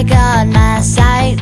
I got my sight.